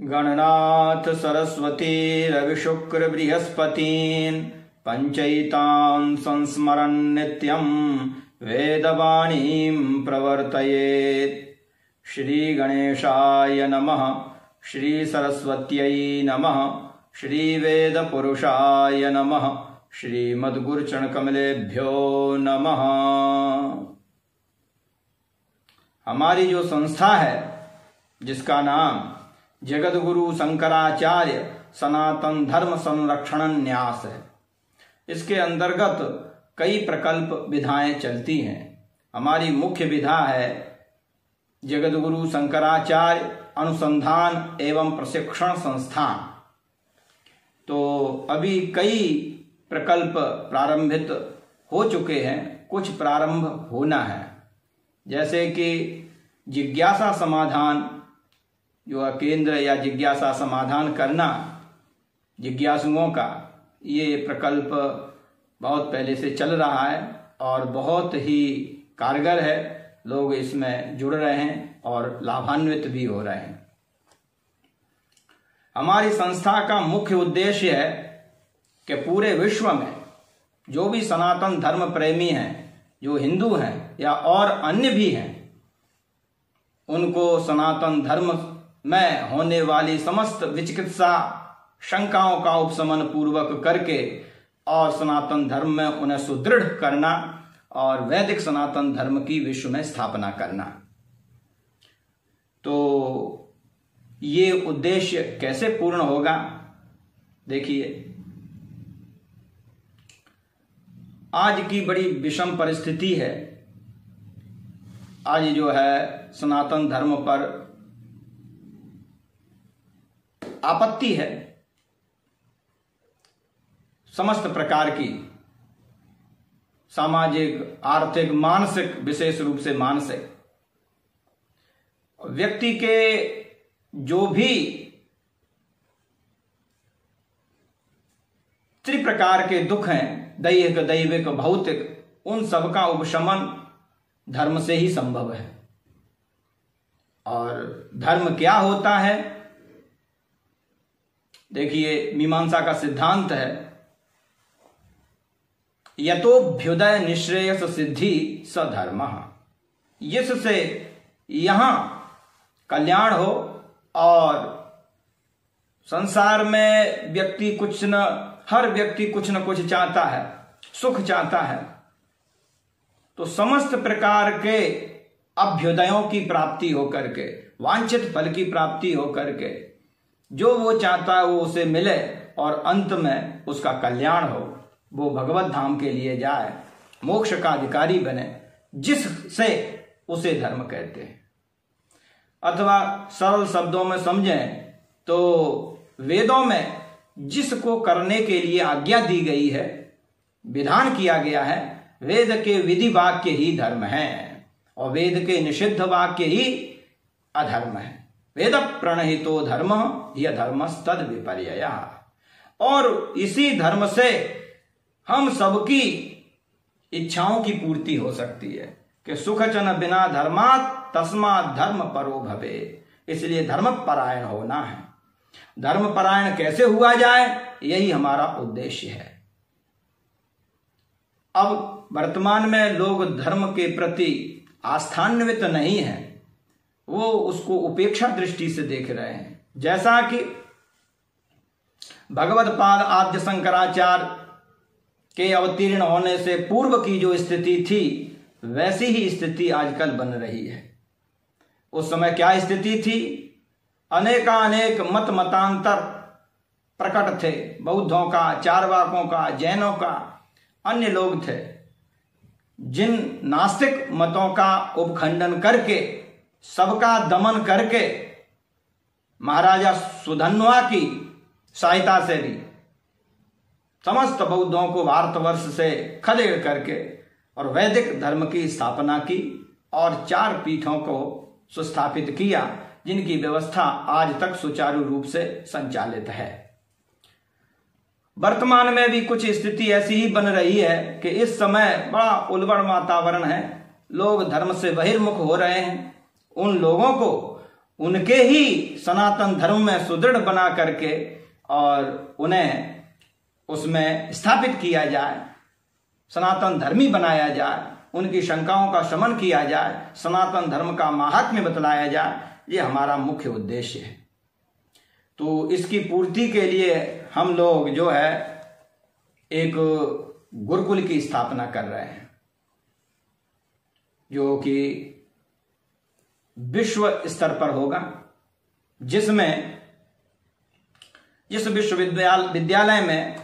गणनाथ सरस्वती रविशुक्र बृहस्पतीन् पञ्चैतान् संस्मरन् नित्यम् वेदवाणीं प्रवर्तयेत्। श्रीगणेशाय नमः, श्रीसरस्वत्यै नमः, श्रीवेदपुरुषाय नमः, श्रीमद्गुरुचरणकमलेभ्यो नमः। हमारी जो संस्था है, जिसका नाम जगत गुरु शंकराचार्य सनातन धर्म संरक्षण न्यास है। इसके अंतर्गत कई प्रकल्प विधाएँ चलती हैं। हमारी मुख्य विधा है जगत गुरु शंकराचार्य अनुसंधान एवं प्रशिक्षण संस्थान। तो अभी कई प्रकल्प प्रारंभित हो चुके हैं, कुछ प्रारंभ होना है। जैसे कि जिज्ञासा समाधान जो केंद्र या जिज्ञासा समाधान करना जिज्ञासुओं का, ये प्रकल्प बहुत पहले से चल रहा है और बहुत ही कारगर है। लोग इसमें जुड़ रहे हैं और लाभान्वित भी हो रहे हैं। हमारी संस्था का मुख्य उद्देश्य है कि पूरे विश्व में जो भी सनातन धर्म प्रेमी हैं, जो हिंदू हैं या और अन्य भी हैं, उनको सनातन धर्म में होने वाली समस्त विचिकित्सा शंकाओं का उपशमन पूर्वक करके और सनातन धर्म में उन्हें सुदृढ़ करना और वैदिक सनातन धर्म की विश्व में स्थापना करना। तो ये उद्देश्य कैसे पूर्ण होगा? देखिए, आज की बड़ी विषम परिस्थिति है। आज जो है सनातन धर्म पर आपत्ति है। समस्त प्रकार की सामाजिक, आर्थिक, मानसिक, विशेष रूप से मानसिक। व्यक्ति के जो भी त्रिप्रकार के दुख हैं, दैहिक, दैविक, भौतिक, उन सब का उपशमन धर्म से ही संभव है। और धर्म क्या होता है? देखिए, मीमांसा का सिद्धांत है यथोभ्युदय निश्रेयस सिद्धि सधर्म जिससे यहाँ कल्याण हो और संसार में व्यक्ति कुछ न, हर व्यक्ति कुछ न कुछ चाहता है, सुख चाहता है तो समस्त प्रकार के अभ्युदयों की प्राप्ति होकर के, वांछित फल की प्राप्ति होकर के जो वो चाहता है वो उसे मिले और अंत में उसका कल्याण हो। वो भगवत धाम के लिए जाए, मोक्ष का अधिकारी बने, जिससे उसे धर्म कहते हैं। अथवा सरल शब्दों में समझें तो वेदों में जिसको करने के लिए आज्ञा दी गई है, विधान किया गया है, वेद के विधि वाक्य ही धर्म है और वेद के निषिद्ध वाक्य ही अधर्म है। वेद प्रणहितो धर्म यह धर्म तद विपर्य और इसी धर्म से हम सबकी इच्छाओं की पूर्ति हो सकती है कि सुख चन बिना धर्मात तस्मा धर्म परो भवे। इसलिए धर्म परायण होना है। धर्म परायण कैसे हुआ जाए, यही हमारा उद्देश्य है। अब वर्तमान में लोग धर्म के प्रति आस्थान्वित नहीं है। वो उसको उपेक्षा दृष्टि से देख रहे हैं। जैसा कि भगवत पाद आद्य शंकराचार्य के अवतीर्ण होने से पूर्व की जो स्थिति थी, वैसी ही स्थिति आजकल बन रही है। उस समय क्या स्थिति थी? अनेकानेक मत मतांतर प्रकट थे। बौद्धों का, चारवाकों का, जैनों का, अन्य लोग थे। जिन नास्तिक मतों का उपखंडन करके सबका दमन करके महाराजा सुधन्वा की सहायता से भी समस्त बौद्धों को भारतवर्ष से खदेड़ करके और वैदिक धर्म की स्थापना की और चार पीठों को सुस्थापित किया, जिनकी व्यवस्था आज तक सुचारू रूप से संचालित है। वर्तमान में भी कुछ स्थिति ऐसी ही बन रही है कि इस समय बड़ा उलबड़ वातावरण है। लोग धर्म से बहिर्मुख हो रहे हैं। उन लोगों को उनके ही सनातन धर्म में सुदृढ़ बना करके और उन्हें उसमें स्थापित किया जाए, सनातन धर्मी बनाया जाए, उनकी शंकाओं का शमन किया जाए, सनातन धर्म का महात्म्य बतलाया जाए, ये हमारा मुख्य उद्देश्य है। तो इसकी पूर्ति के लिए हम लोग जो है एक गुरुकुल की स्थापना कर रहे हैं, जो कि विश्व स्तर पर होगा, जिसमें जिस विश्वविद्यालय विद्यालय में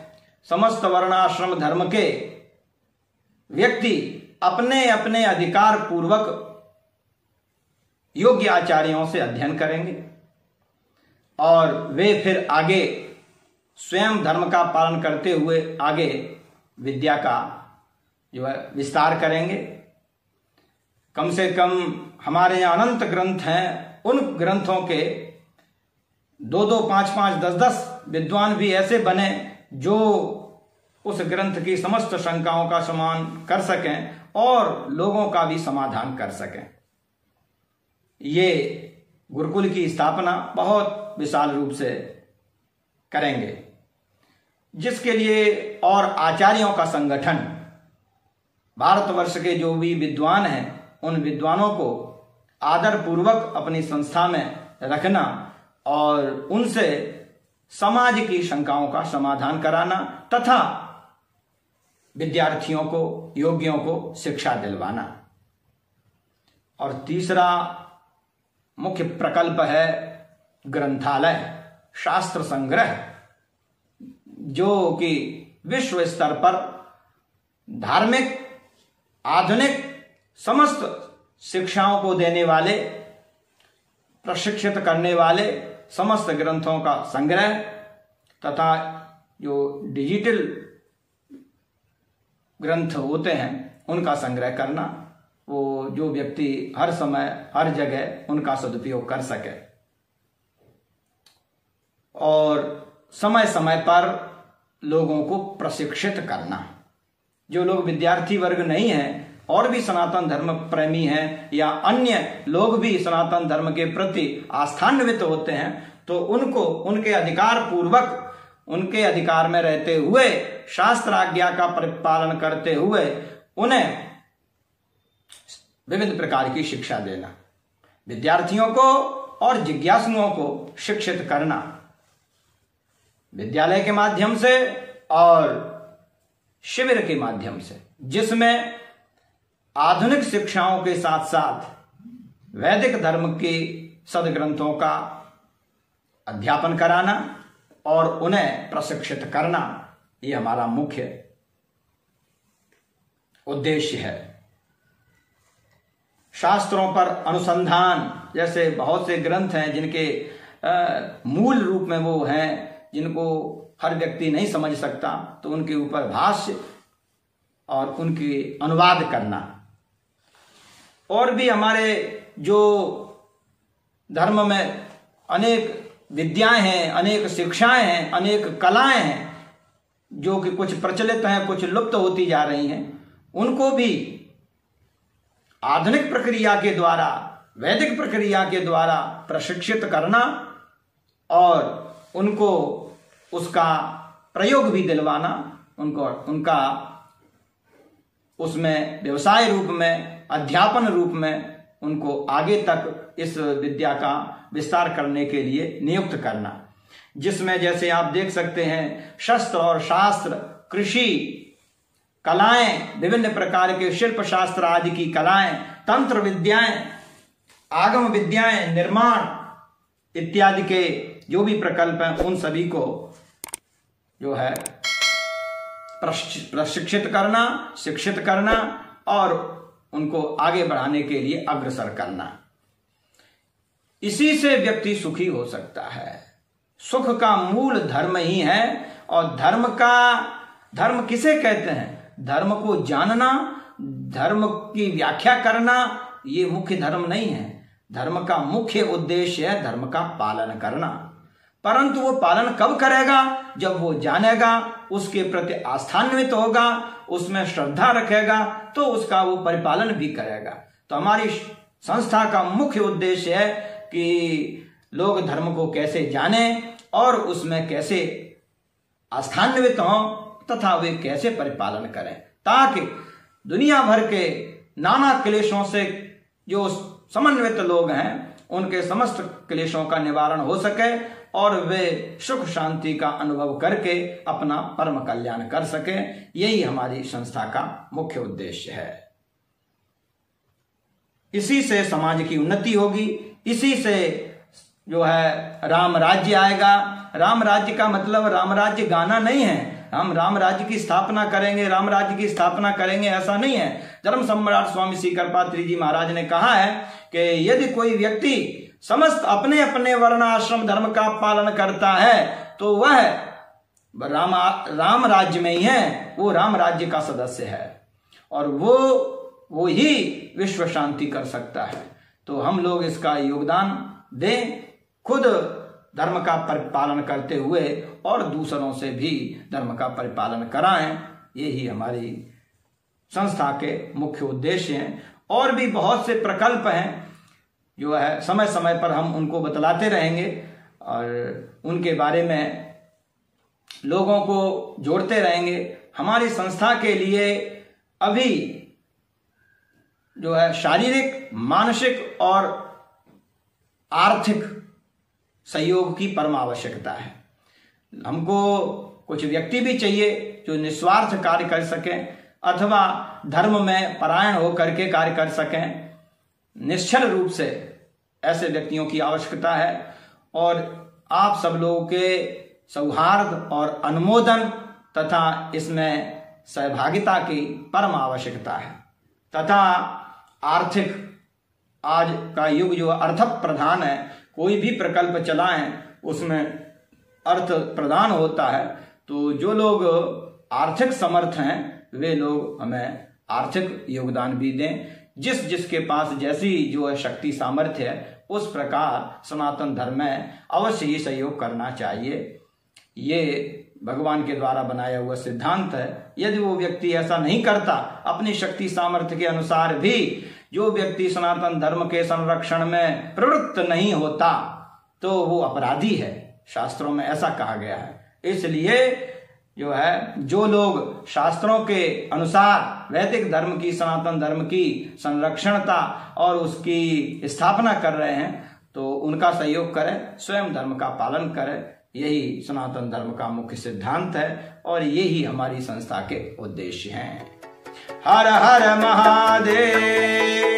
समस्त वर्णाश्रम धर्म के व्यक्ति अपने अपने अधिकार पूर्वक योग्य आचार्यों से अध्ययन करेंगे, और वे फिर आगे स्वयं धर्म का पालन करते हुए आगे विद्या का जो है विस्तार करेंगे। कम से कम हमारे यहाँ अनंत ग्रंथ हैं, उन ग्रंथों के दो दो पाँच पाँच दस दस विद्वान भी ऐसे बने जो उस ग्रंथ की समस्त शंकाओं का समान कर सकें और लोगों का भी समाधान कर सकें। ये गुरुकुल की स्थापना बहुत विशाल रूप से करेंगे, जिसके लिए और आचार्यों का संगठन, भारतवर्ष के जो भी विद्वान हैं उन विद्वानों को आदर पूर्वक अपनी संस्था में रखना और उनसे समाज की शंकाओं का समाधान कराना तथा विद्यार्थियों को, योगियों को शिक्षा दिलवाना। और तीसरा मुख्य प्रकल्प है ग्रंथालय, शास्त्र संग्रह, जो कि विश्व स्तर पर धार्मिक, आधुनिक समस्त शिक्षाओं को देने वाले, प्रशिक्षित करने वाले समस्त ग्रंथों का संग्रह तथा जो डिजिटल ग्रंथ होते हैं, उनका संग्रह करना, वो जो व्यक्ति हर समय, हर जगह उनका सदुपयोग कर सके। और समय समय पर लोगों को प्रशिक्षित करना। जो लोग विद्यार्थी वर्ग नहीं है और भी सनातन धर्म प्रेमी हैं या अन्य लोग भी सनातन धर्म के प्रति आस्थान्वित होते हैं तो उनको, उनके अधिकार पूर्वक उनके अधिकार में रहते हुए शास्त्र आज्ञा का पालन करते हुए, उन्हें विविध प्रकार की शिक्षा देना। विद्यार्थियों को और जिज्ञासुओं को शिक्षित करना। विद्यालय के माध्यम से और शिविर के माध्यम से, जिसमें आधुनिक शिक्षाओं के साथ साथ वैदिक धर्म के सदग्रंथों का अध्यापन कराना और उन्हें प्रशिक्षित करना ये हमारा मुख्य उद्देश्य है। शास्त्रों पर अनुसंधान जैसे बहुत से ग्रंथ हैं जिनके मूल रूप में वो हैं, जिनको हर व्यक्ति नहीं समझ सकता तो उनके ऊपर भाष्य और उनके अनुवाद करना। और भी हमारे जो धर्म में अनेक विद्याएँ हैं, अनेक शिक्षाएँ हैं, अनेक कलाएँ हैं, जो कि कुछ प्रचलित हैं, कुछ लुप्त होती जा रही हैं, उनको भी आधुनिक प्रक्रिया के द्वारा, वैदिक प्रक्रिया के द्वारा प्रशिक्षित करना और उनको उसका प्रयोग भी दिलवाना, उनको, उनका उसमें व्यवसाय रूप में, अध्यापन रूप में उनको आगे तक इस विद्या का विस्तार करने के लिए नियुक्त करना। जिसमें जैसे आप देख सकते हैं, शस्त्र और शास्त्र, कृषि, कलाएँ, विभिन्न प्रकार के शिल्प शास्त्र आदि की कलाएँ, तंत्र विद्याएँ, आगम विद्याएँ, निर्माण इत्यादि के जो भी प्रकल्प हैं, उन सभी को जो है प्रशिक्षित करना, शिक्षित करना और उनको आगे बढ़ाने के लिए अग्रसर करना। इसी से व्यक्ति सुखी हो सकता है। सुख का मूल धर्म ही है और धर्म का, धर्म किसे कहते हैं? धर्म को जानना, धर्म की व्याख्या करना, ये मुख्य धर्म नहीं है। धर्म का मुख्य उद्देश्य है धर्म का पालन करना। परंतु वो पालन कब करेगा? जब वो जानेगा, उसके प्रति आस्थान्वित होगा, उसमें श्रद्धा रखेगा तो उसका वो परिपालन भी करेगा। तो हमारी संस्था का मुख्य उद्देश्य है कि लोग धर्म को कैसे जाने और उसमें कैसे आस्थान्वित हों तथा वे कैसे परिपालन करें, ताकि दुनिया भर के नाना क्लेशों से जो समन्वित लोग हैं, उनके समस्त क्लेशों का निवारण हो सके और वे सुख शांति का अनुभव करके अपना परम कल्याण कर सके। यही हमारी संस्था का मुख्य उद्देश्य है। इसी से समाज की उन्नति होगी। इसी से जो है, राम राज्य आएगा। राम राज्य का मतलब राम राज्य गाना नहीं है। हम राम राज्य की स्थापना करेंगे, राम राज्य की स्थापना करेंगे, ऐसा नहीं है। धर्म सम्राट स्वामी श्री कृपात्री जी महाराज ने कहा है कि यदि कोई व्यक्ति समस्त अपने अपने वर्णाश्रम धर्म का पालन करता है तो वह राम राम राज्य में ही है, वो राम राज्य का सदस्य है। और वो वो ही विश्व शांति कर सकता है। तो हम लोग इसका योगदान दें, खुद धर्म का परिपालन करते हुए और दूसरों से भी धर्म का परिपालन कराएँ यही हमारी संस्था के मुख्य उद्देश्य हैं। और भी बहुत से प्रकल्प हैं जो है समय समय पर हम उनको बतलाते रहेंगे और उनके बारे में लोगों को जोड़ते रहेंगे। हमारी संस्था के लिए अभी जो है, शारीरिक, मानसिक और आर्थिक सहयोग की परम आवश्यकता है। हमको कुछ व्यक्ति भी चाहिए जो निस्वार्थ कार्य कर सकें अथवा धर्म में परायण होकर के कार्य कर सकें। निश्चल रूप से ऐसे व्यक्तियों की आवश्यकता है और आप सब लोगों के सौहार्द और अनुमोदन तथा इसमें सहभागिता की परम आवश्यकता है। तथा आर्थिक आज का युग जो अर्थ प्रधान है, कोई भी प्रकल्प चलाएँ, उसमें अर्थ प्रदान होता है। तो जो लोग आर्थिक समर्थ हैं, वे लोग हमें आर्थिक योगदान भी दें जिस जिसके पास जैसी जो है शक्ति सामर्थ्य है, उस प्रकार सनातन धर्म में अवश्य ही सहयोग करना चाहिए। ये भगवान के द्वारा बनाया हुआ सिद्धांत है। यदि वो व्यक्ति ऐसा नहीं करता, अपनी शक्ति सामर्थ्य के अनुसार भी जो व्यक्ति सनातन धर्म के संरक्षण में प्रवृत्त नहीं होता तो वो अपराधी है। शास्त्रों में ऐसा कहा गया है। इसलिए जो है, जो लोग शास्त्रों के अनुसार वैदिक धर्म की, सनातन धर्म की संरक्षणता और उसकी स्थापना कर रहे हैं तो उनका सहयोग करें, स्वयं धर्म का पालन करें, यही सनातन धर्म का मुख्य सिद्धांत है और यही हमारी संस्था के उद्देश्य हैं। हर हर महादेव!